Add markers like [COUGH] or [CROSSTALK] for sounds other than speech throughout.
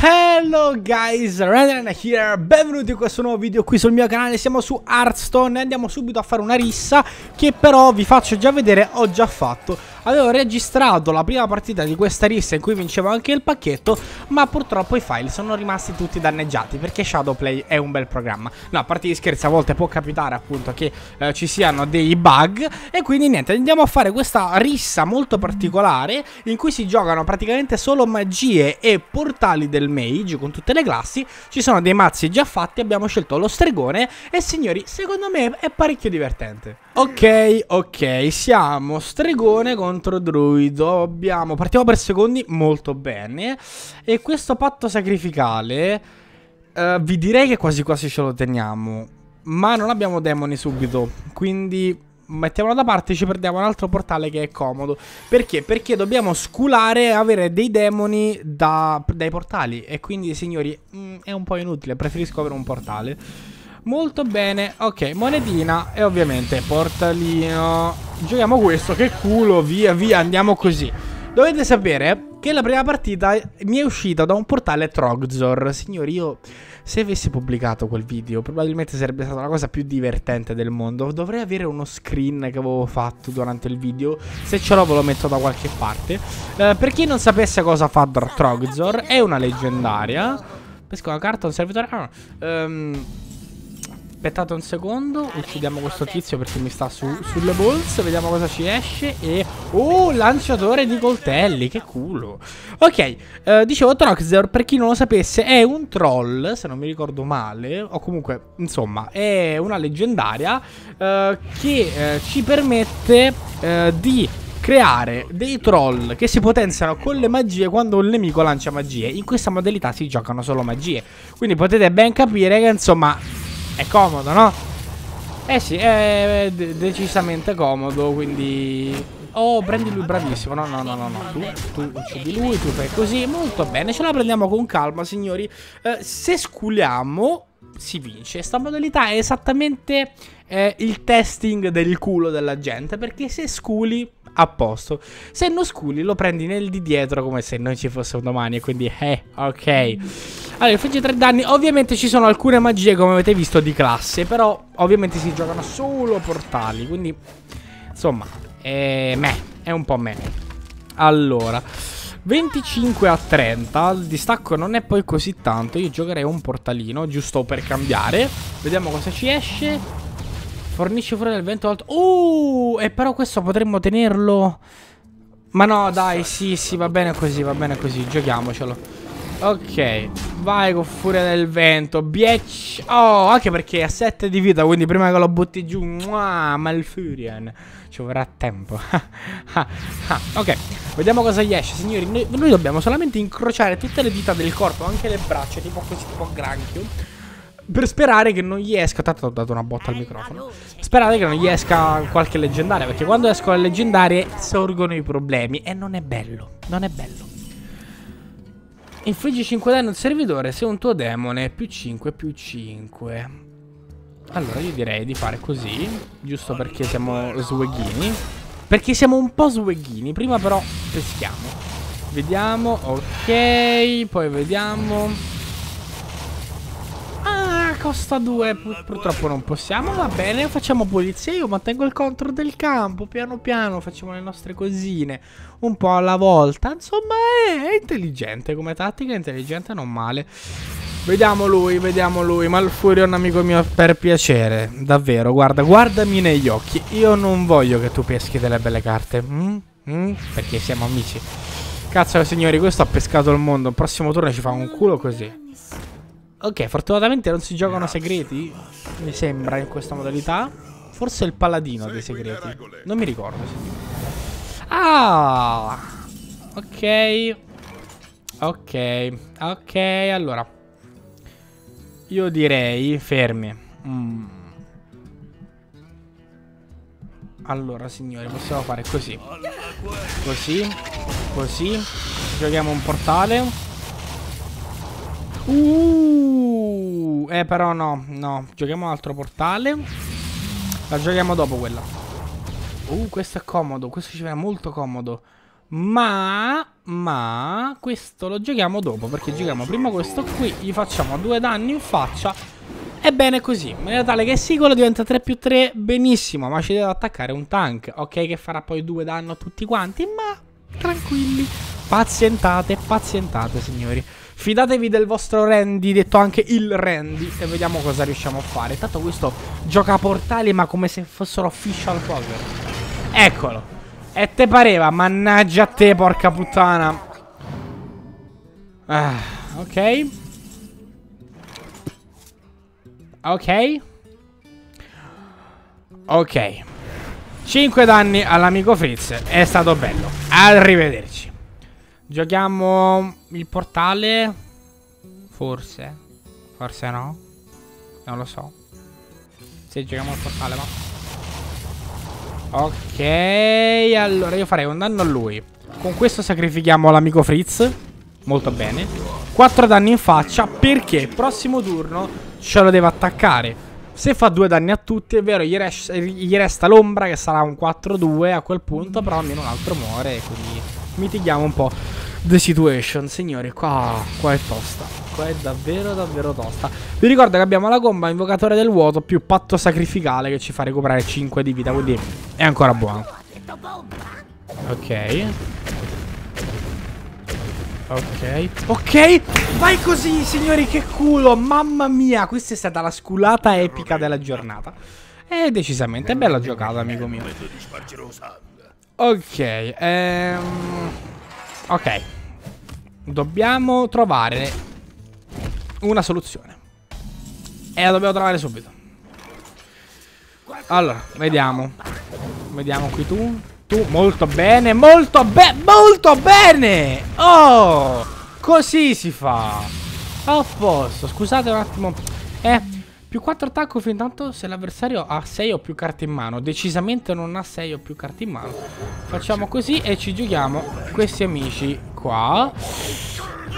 Hey! Hello guys, Random here, benvenuti in questo nuovo video qui sul mio canale, siamo su Hearthstone e andiamo subito a fare una rissa che però vi faccio già vedere ho già fatto. Avevo registrato la prima partita di questa rissa in cui vincevo anche il pacchetto ma purtroppo i file sono rimasti tutti danneggiati perché Shadowplay è un bel programma. No, a parte gli scherzi, a volte può capitare appunto che eh, ci siano dei bug. E quindi niente, andiamo a fare questa rissa molto particolare in cui si giocano praticamente solo magie e portali del mage con tutte le classi Ci sono dei mazzi già fatti, abbiamo scelto lo stregone e signori, secondo me è parecchio divertente. Ok, ok, siamo stregone contro druido abbiamo, Partiamo per secondi molto bene. E questo patto sacrificale uh, Vi direi che quasi quasi ce lo teniamo Ma non abbiamo demoni subito Quindi mettiamolo da parte ci perdiamo un altro portale che è comodo. Perché? Perché dobbiamo sculare avere dei demoni da, dai portali. E quindi signori mm, è un po' inutile Preferisco avere un portale. Molto bene, ok, monetina e ovviamente portalino. Giochiamo questo, che culo, via via, andiamo così. Dovete sapere che la prima partita mi è uscita da un portale Trogzor. Signori, io se avessi pubblicato quel video probabilmente sarebbe stata la cosa più divertente del mondo. Dovrei avere uno screen che avevo fatto durante il video. Se ce l'ho ve lo metto da qualche parte. Eh, Per chi non sapesse cosa fa Trogzor, è una leggendaria. Pesco una carta, un servitore... Ah, um, Aspettate un secondo Uccidiamo questo tizio perché mi sta su, sulle balls Vediamo cosa ci esce E... Oh, lanciatore di coltelli Che culo Ok, eh, dicevo Troxer Per chi non lo sapesse è un troll Se non mi ricordo male O comunque, insomma, è una leggendaria eh, Che eh, ci permette eh, di creare dei troll che si potenziano con le magie quando un nemico lancia magie. In questa modalità si giocano solo magie. Quindi potete ben capire che insomma è comodo, no? Eh sì, è decisamente comodo, quindi... Oh, prendi lui bravissimo. No, no, no, no, no. Tu, tu uccidi lui, tu fai così. Molto bene, ce la prendiamo con calma, signori. Eh, se sculiamo, si vince. Sta modalità è esattamente eh, il testing del culo della gente, perché se sculi a posto. Se non sculi lo prendi nel di dietro come se non ci fosse un domani e quindi eh, ok. Allora, infligge 3 danni. Ovviamente ci sono alcune magie come avete visto di classe, però ovviamente si giocano solo portali, quindi insomma, è me, è un po' me. Allora, 25 a 30, il distacco non è poi così tanto, io giocherei un portalino giusto per cambiare. Vediamo cosa ci esce. Fornisce fuori dal vento alto. Uh, e però questo potremmo tenerlo. Ma no, dai, sì, sì, va bene così, va bene così. Giochiamocelo. Ok, vai con furia del vento. Biech. Oh, anche perché ha 7 di vita, quindi prima che lo butti giù. Malfurion. Ci vorrà tempo. [LAUGHS] ok, vediamo cosa gli esce. Signori, noi, noi dobbiamo solamente incrociare tutte le dita del corpo, anche le braccia, tipo così, tipo granchio per sperare che non gli esca Tanto ho dato una botta al microfono. Sperare che non gli esca qualche leggendaria Perché quando escono le leggendarie sorgono i problemi E non è bello Non è bello. Infliggi 5 danni al servitore Se un tuo demone più 5 più 5 Allora io direi di fare così Giusto perché siamo sweghini Perché siamo un po' sweghini Prima però peschiamo. Vediamo Ok Poi vediamo costa 2 Pur Purtroppo non possiamo Va bene facciamo pulizia Io mantengo il controllo del campo Piano piano facciamo le nostre cosine Un po' alla volta Insomma è, è intelligente come tattica Intelligente non male Vediamo lui, vediamo lui Malfurion amico mio per piacere Davvero, guarda, guardami negli occhi Io non voglio che tu peschi delle belle carte mm? Mm? Perché siamo amici Cazzo signori, questo ha pescato il mondo Il prossimo turno ci fa un culo così Ok, fortunatamente non si giocano segreti, mi sembra, in questa modalità. Forse il paladino dei segreti. Non mi ricordo. Ah! Ok. Ok. Ok, allora. Io direi fermi. Mm. Allora, signori, possiamo fare così. Così. Così. Giochiamo un portale. Uh, eh però no, no. Giochiamo un altro portale. La giochiamo dopo quella. Uh, questo è comodo. Questo ci viene molto comodo. Ma, ma, questo lo giochiamo dopo, perché giochiamo prima questo qui, gli facciamo due danni in faccia. Ebbene così, in maniera tale che il singolo diventa 3 più 3, benissimo, ma ci deve attaccare un tank, ok, che farà poi due danni a tutti quanti, ma tranquilli, pazientate, pazientate signori. Fidatevi del vostro Randy, detto anche il Randy, e vediamo cosa riusciamo a fare. Tanto questo gioca portali, ma come se fossero official poker. Eccolo. E te pareva, mannaggia a te, porca puttana. Ah, ok. Ok. Ok. 5 danni all'amico Fritz. È stato bello. Arrivederci. Giochiamo il portale. Forse. Forse no. Non lo so. Sì, giochiamo il portale, ma... Ok, allora io farei un danno a lui. Con questo sacrifichiamo l'amico Fritz. Molto bene. 4 danni in faccia perché il prossimo turno ce lo deve attaccare. Se fa due danni a tutti, è vero, gli, res gli resta l'ombra che sarà un 4-2 a quel punto, però almeno un altro muore, quindi mitighiamo un po' the situation. Signori, qua, qua è tosta. Qua è davvero davvero tosta. Vi ricordo che abbiamo la comba invocatore del vuoto più patto sacrificale che ci fa recuperare 5 di vita Quindi è ancora buono. Ok. Ok. Ok Vai così signori che culo. Mamma mia Questa è stata la sculata epica della giornata. E decisamente bella giocata amico mio Ok ehm... Ok Dobbiamo trovare una soluzione. E la dobbiamo trovare subito. Allora, vediamo. Vediamo qui tu. Tu, molto bene, molto bene, molto bene! Oh! Così si fa. A posto, scusate un attimo. Eh, più 4 attacco fin tanto se l'avversario ha 6 o più carte in mano. Decisamente non ha 6 o più carte in mano. Facciamo così e ci giochiamo questi amici qua.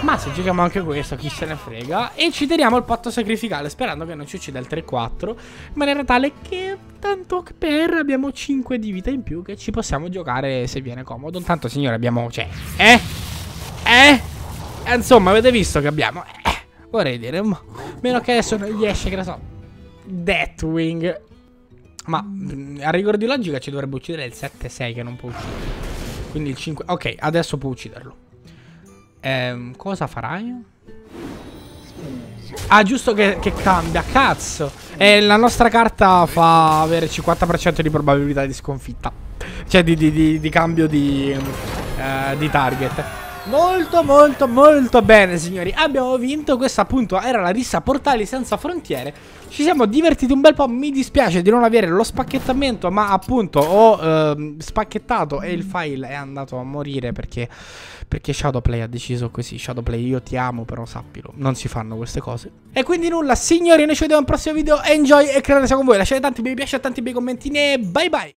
Ma se giochiamo anche questo, chi se ne frega. E ci teniamo il patto sacrificale, sperando che non ci uccida il 3-4. In maniera tale che, tanto per, abbiamo 5 di vita in più che ci possiamo giocare se viene comodo. Intanto, signore, abbiamo... Cioè, eh? Eh? eh insomma, avete visto che abbiamo... Eh, vorrei dire, ma, meno che adesso non gli esce, che ne so, Deathwing. Ma mm, a rigore di logica ci dovrebbe uccidere il 7-6 che non può uccidere. Quindi il 5... Ok, adesso può ucciderlo. Ehm, cosa farai? Ah, giusto che, che cambia, cazzo. E la nostra carta fa avere 50% di probabilità di sconfitta. Cioè di, di, di, di cambio di, uh, di target. Molto molto molto bene signori Abbiamo vinto Questa appunto era la rissa portali senza frontiere Ci siamo divertiti un bel po' Mi dispiace di non avere lo spacchettamento Ma appunto ho eh, spacchettato E il file è andato a morire Perché perché Shadowplay ha deciso così. Shadowplay, io ti amo, però sappilo, non si fanno queste cose. E quindi nulla, signori, noi ci vediamo al prossimo video. Enjoy e creare con voi. Lasciate tanti mi piace tanti bei commenti. E bye bye.